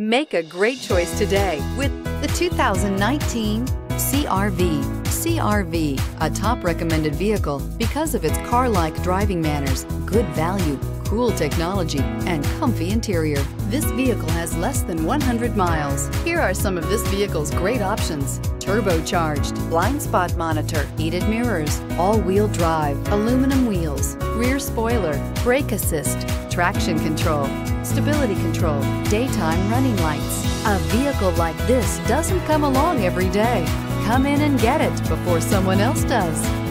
Make a great choice today with the 2019 CRV. CRV, a top recommended vehicle because of its car-like driving manners, good value, cool technology, and comfy interior. This vehicle has less than 100 miles. Here are some of this vehicle's great options. Turbocharged, blind spot monitor, heated mirrors, all-wheel drive, aluminum wheels, rear spoiler, brake assist, traction control, stability control, daytime running lights. A vehicle like this doesn't come along every day. Come in and get it before someone else does.